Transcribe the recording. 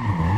Mm-hmm.